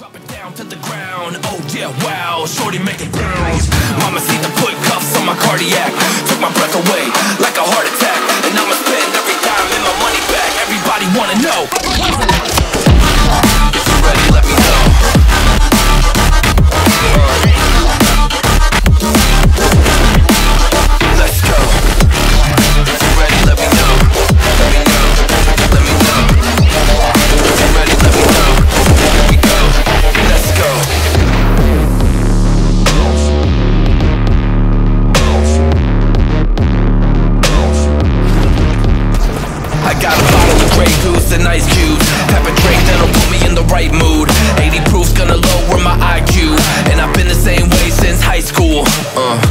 Drop it down to the ground. Oh yeah, wow. Shorty making bounce. Mama see the put cuffs on my cardiac. Took my breath away like a heart attack. And I'ma spend every dime and my money back. Everybody wanna know. Grey Goose and Ice Cubes Type that'll put me in the right mood. 80 proof's gonna lower my IQ And I've been the same way since high school. Uh.